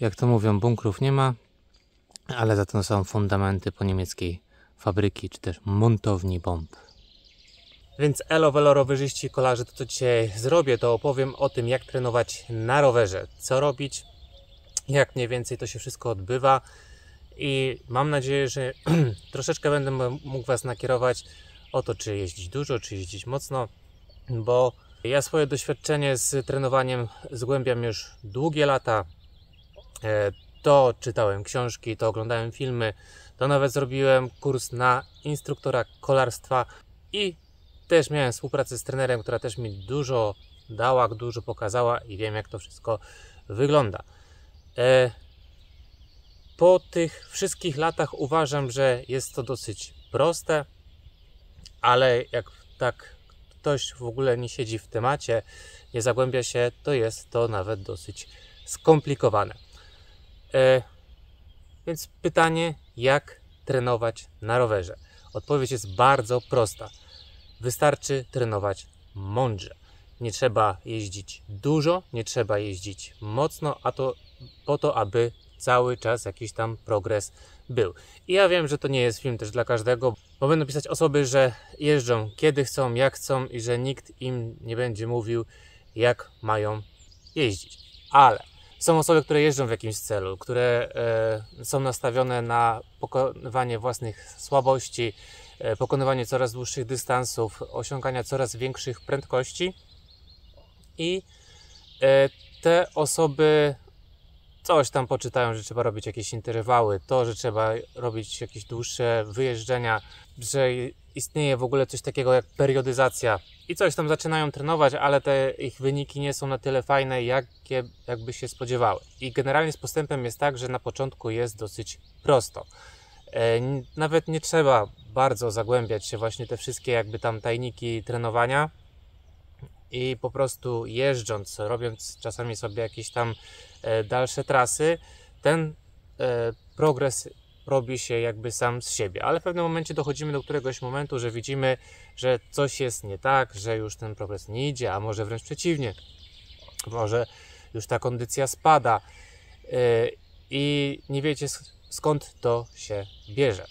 Jak to mówią, bunkrów nie ma, ale za to są fundamenty po niemieckiej fabryki, czy też montowni bomb. Więc elo velo rowerzyści, kolarze, to co dzisiaj zrobię, to opowiem o tym, jak trenować na rowerze, co robić, jak mniej więcej to się wszystko odbywa i mam nadzieję, że troszeczkę będę mógł Was nakierować o to, czy jeździć dużo, czy jeździć mocno, bo ja swoje doświadczenie z trenowaniem zgłębiam już długie lata. E, to czytałem książki, to oglądałem filmy, to nawet zrobiłem kurs na instruktora kolarstwa i też miałem współpracę z trenerem, która też mi dużo dała, dużo pokazała i wiem, jak to wszystko wygląda. E, po tych wszystkich latach uważam, że jest to dosyć proste, ale jak tak ktoś w ogóle nie siedzi w temacie, nie zagłębia się, to jest to nawet dosyć skomplikowane. E, więc pytanie, jak trenować na rowerze? Odpowiedź jest bardzo prosta. Wystarczy trenować mądrze. Nie trzeba jeździć dużo, nie trzeba jeździć mocno, a to po to, aby cały czas jakiś tam progres był. I ja wiem, że to nie jest film też dla każdego, bo będą pisać osoby, że jeżdżą kiedy chcą, jak chcą i że nikt im nie będzie mówił, jak mają jeździć. Ale są osoby, które jeżdżą w jakimś celu, które e, są nastawione na pokonywanie własnych słabości, e, pokonywanie coraz dłuższych dystansów, osiągania coraz większych prędkości. I e, te osoby coś tam poczytają, że trzeba robić jakieś interwały, to, że trzeba robić jakieś dłuższe wyjeżdżenia, że istnieje w ogóle coś takiego jak periodyzacja i coś tam zaczynają trenować, ale te ich wyniki nie są na tyle fajne, jakie jakby się spodziewały. I generalnie z postępem jest tak, że na początku jest dosyć prosto. E, nawet nie trzeba bardzo zagłębiać się właśnie te wszystkie jakby tam tajniki trenowania, i po prostu jeżdżąc, robiąc czasami sobie jakieś tam e, dalsze trasy, ten e, progres robi się jakby sam z siebie, ale w pewnym momencie dochodzimy do któregoś momentu, że widzimy, że coś jest nie tak, że już ten progres nie idzie, a może wręcz przeciwnie, może już ta kondycja spada e, i nie wiecie skąd to się bierze.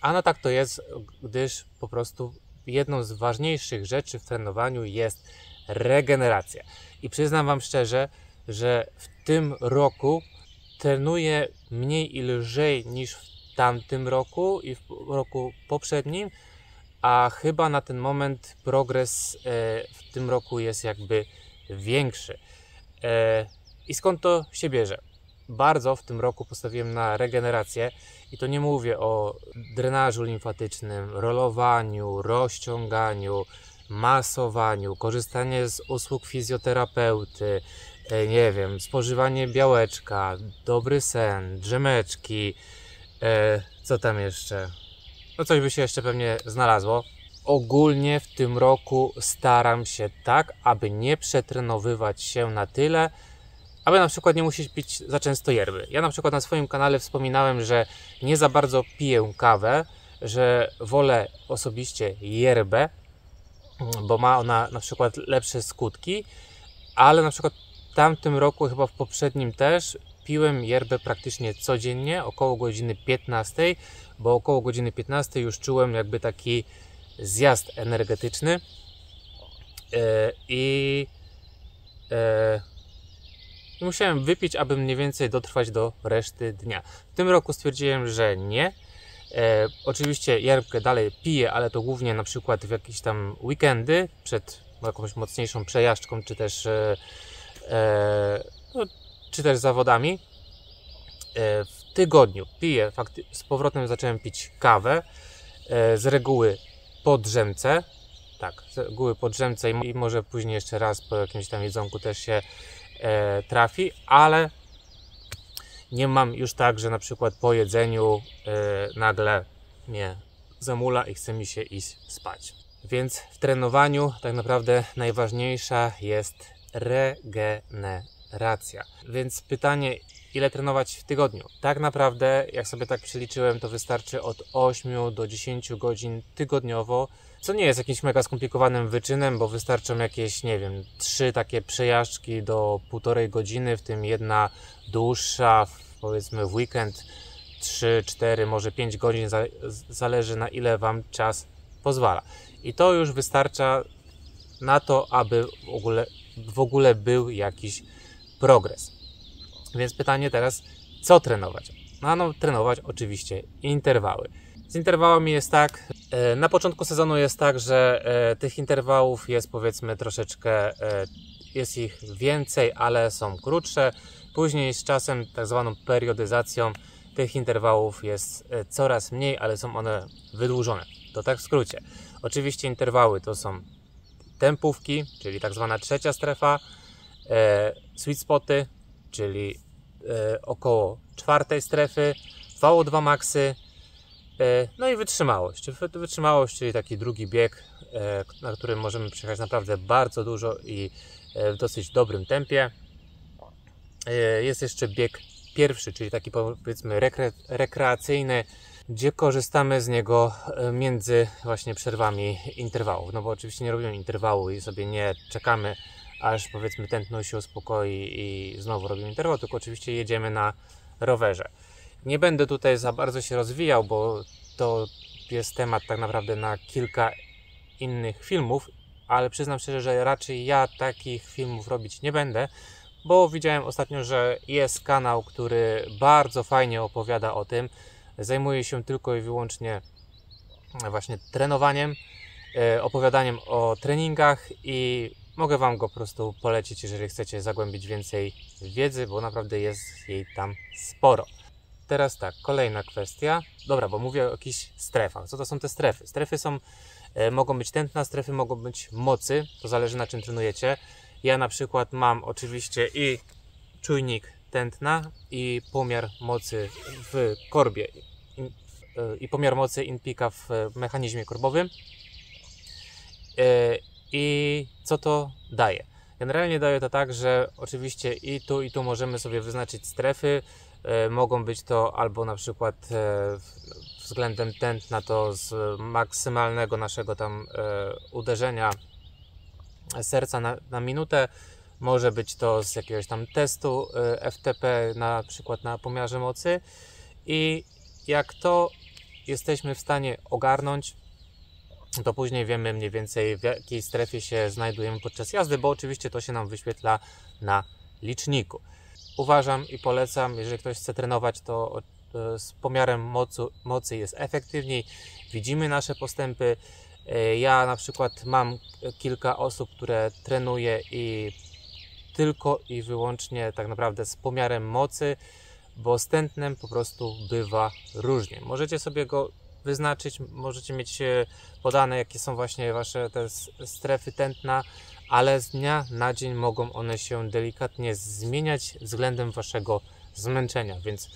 A no tak to jest, gdyż po prostu jedną z ważniejszych rzeczy w trenowaniu jest regeneracja. I przyznam Wam szczerze, że w tym roku trenuję mniej i lżej niż w tamtym roku i w roku poprzednim, a chyba na ten moment progres e, w tym roku jest jakby większy. E, I skąd to się bierze? Bardzo w tym roku postawiłem na regenerację i to nie mówię o drenażu limfatycznym, rolowaniu, rozciąganiu, masowaniu, korzystanie z usług fizjoterapeuty, e, nie wiem, spożywanie białeczka, dobry sen, drzemeczki, e, co tam jeszcze? No coś by się jeszcze pewnie znalazło. Ogólnie w tym roku staram się tak, aby nie przetrenowywać się na tyle, aby na przykład nie musieć pić za często yerby. Ja na przykład na swoim kanale wspominałem, że nie za bardzo piję kawę, że wolę osobiście yerbę, bo ma ona na przykład lepsze skutki, ale na przykład w tamtym roku, chyba w poprzednim też, piłem yerbę praktycznie codziennie, około godziny 15, bo około godziny 15 już czułem jakby taki zjazd energetyczny yy, i yy, i musiałem wypić, aby mniej więcej dotrwać do reszty dnia. W tym roku stwierdziłem, że nie. E, oczywiście jarbkę dalej piję, ale to głównie na przykład w jakieś tam weekendy przed jakąś mocniejszą przejażdżką, czy też, e, e, no, czy też zawodami. E, w tygodniu piję, fakty, z powrotem zacząłem pić kawę, e, z reguły po drzemce, tak, z reguły po drzemce i może później jeszcze raz po jakimś tam jedzonku też się trafi, ale nie mam już tak, że na przykład po jedzeniu e, nagle mnie zamula i chce mi się iść spać. Więc w trenowaniu tak naprawdę najważniejsza jest regeneracja. Więc pytanie, ile trenować w tygodniu. Tak naprawdę, jak sobie tak przeliczyłem, to wystarczy od 8 do 10 godzin tygodniowo, co nie jest jakimś mega skomplikowanym wyczynem, bo wystarczą jakieś, nie wiem, trzy takie przejażdżki do półtorej godziny, w tym jedna dłuższa, powiedzmy w weekend, 3, 4, może 5 godzin, zależy na ile Wam czas pozwala. I to już wystarcza na to, aby w ogóle, w ogóle był jakiś progres. Więc pytanie teraz, co trenować? No, no trenować oczywiście interwały. Z interwałami jest tak, e, na początku sezonu jest tak, że e, tych interwałów jest powiedzmy troszeczkę, e, jest ich więcej, ale są krótsze. Później z czasem, tak zwaną periodyzacją, tych interwałów jest coraz mniej, ale są one wydłużone. To tak w skrócie. Oczywiście interwały to są tempówki, czyli tak zwana trzecia strefa, sweet spoty, czyli około czwartej strefy, VO2 maxy, no i wytrzymałość. Wytrzymałość, czyli taki drugi bieg, e, na którym możemy przejechać naprawdę bardzo dużo i e, w dosyć dobrym tempie. Jest jeszcze bieg pierwszy, czyli taki powiedzmy rekre, rekreacyjny, gdzie korzystamy z niego między właśnie przerwami interwałów. No bo oczywiście nie robimy interwału i sobie nie czekamy, aż powiedzmy tętno się uspokoi i znowu robimy interwał, tylko oczywiście jedziemy na rowerze. Nie będę tutaj za bardzo się rozwijał, bo to jest temat tak naprawdę na kilka innych filmów, ale przyznam szczerze, że raczej ja takich filmów robić nie będę, bo widziałem ostatnio, że jest kanał, który bardzo fajnie opowiada o tym. Zajmuje się tylko i wyłącznie właśnie trenowaniem, e, opowiadaniem o treningach i mogę Wam go po prostu polecić, jeżeli chcecie zagłębić więcej wiedzy, bo naprawdę jest jej tam sporo. Teraz tak, kolejna kwestia. Dobra, bo mówię o jakichś strefach. Co to są te strefy? Strefy są, e, mogą być tętna, strefy mogą być mocy. To zależy na czym trenujecie. Ja na przykład mam oczywiście i czujnik tętna i pomiar mocy w korbie i, e, i pomiar mocy InPika w mechanizmie korbowym. E, I co to daje? Generalnie daje to tak, że oczywiście i tu i tu możemy sobie wyznaczyć strefy, E, mogą być to albo na przykład e, względem tętna to z maksymalnego naszego tam e, uderzenia serca na, na minutę, może być to z jakiegoś tam testu FTP, na przykład na pomiarze mocy. I jak to jesteśmy w stanie ogarnąć, to później wiemy mniej więcej w jakiej strefie się znajdujemy podczas jazdy, bo oczywiście to się nam wyświetla na liczniku uważam i polecam, jeżeli ktoś chce trenować, to z pomiarem mocy, mocy jest efektywniej, widzimy nasze postępy. E, ja na przykład mam kilka osób, które trenuje i tylko i wyłącznie tak naprawdę z pomiarem mocy, bo z po prostu bywa różnie. Możecie sobie go wyznaczyć, możecie mieć e, podane, jakie są właśnie wasze te strefy tętna, ale z dnia na dzień mogą one się delikatnie zmieniać względem waszego zmęczenia, więc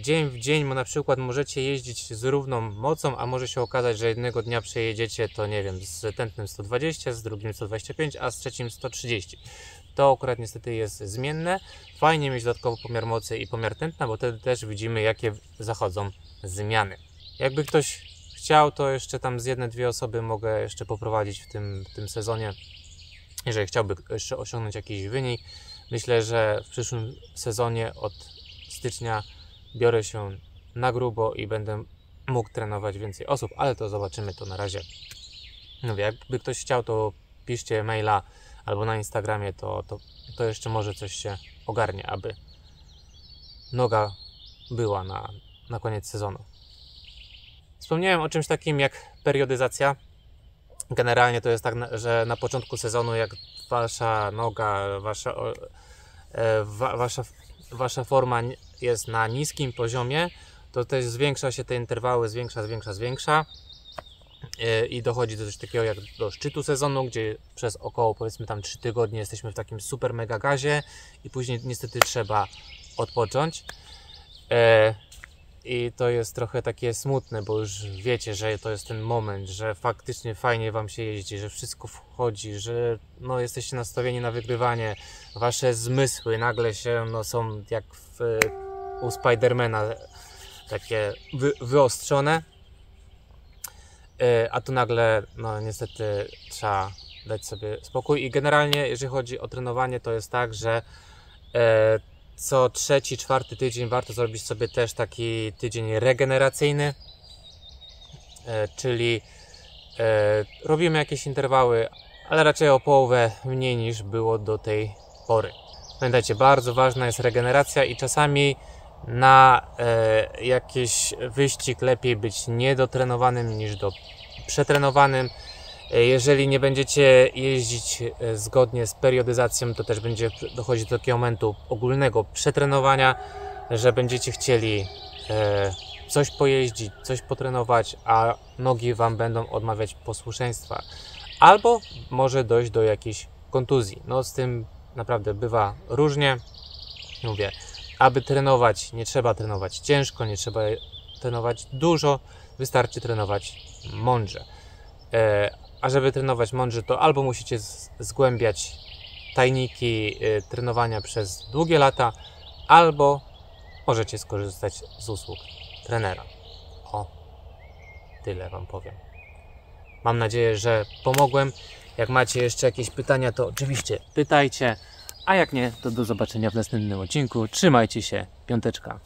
dzień w dzień na przykład możecie jeździć z równą mocą, a może się okazać, że jednego dnia przejedziecie to nie wiem, z tętnym 120, z drugim 125, a z trzecim 130. To akurat niestety jest zmienne. Fajnie mieć dodatkowo pomiar mocy i pomiar tętna, bo wtedy też widzimy jakie zachodzą zmiany. Jakby ktoś chciał, to jeszcze tam z jedne, dwie osoby mogę jeszcze poprowadzić w tym, w tym sezonie jeżeli chciałby jeszcze osiągnąć jakiś wynik. Myślę, że w przyszłym sezonie od stycznia biorę się na grubo i będę mógł trenować więcej osób, ale to zobaczymy to na razie. No jakby ktoś chciał, to piszcie maila albo na Instagramie, to, to, to jeszcze może coś się ogarnie, aby noga była na, na koniec sezonu. Wspomniałem o czymś takim jak periodyzacja. Generalnie to jest tak, że na początku sezonu, jak wasza noga, wasza, e, wasza, wasza forma jest na niskim poziomie, to też zwiększa się te interwały, zwiększa, zwiększa, zwiększa e, i dochodzi do coś takiego jak do szczytu sezonu, gdzie przez około powiedzmy tam 3 tygodnie jesteśmy w takim super mega gazie i później niestety trzeba odpocząć. I to jest trochę takie smutne, bo już wiecie, że to jest ten moment, że faktycznie fajnie wam się jeździ, że wszystko wchodzi, że no, jesteście nastawieni na wygrywanie, wasze zmysły nagle się no, są jak w, u Spidermana takie wy, wyostrzone, E, a tu nagle, no niestety trzeba dać sobie spokój. I generalnie jeżeli chodzi o trenowanie to jest tak, że e, co trzeci, czwarty tydzień warto zrobić sobie też taki tydzień regeneracyjny, e, czyli e, robimy jakieś interwały, ale raczej o połowę mniej niż było do tej pory. Pamiętajcie, bardzo ważna jest regeneracja i czasami na e, jakiś wyścig lepiej być niedotrenowanym niż do przetrenowanym. E, jeżeli nie będziecie jeździć e, zgodnie z periodyzacją, to też będzie dochodzić do takiego momentu ogólnego przetrenowania, że będziecie chcieli e, coś pojeździć, coś potrenować, a nogi Wam będą odmawiać posłuszeństwa. Albo może dojść do jakiejś kontuzji. No z tym naprawdę bywa różnie. Mówię, aby trenować, nie trzeba trenować ciężko, nie trzeba trenować dużo, wystarczy trenować mądrze. A żeby trenować mądrze, to albo musicie zgłębiać tajniki y, trenowania przez długie lata, albo możecie skorzystać z usług trenera. O, tyle Wam powiem. Mam nadzieję, że pomogłem. Jak macie jeszcze jakieś pytania, to oczywiście pytajcie. A jak nie, to do zobaczenia w następnym odcinku. Trzymajcie się. Piąteczka.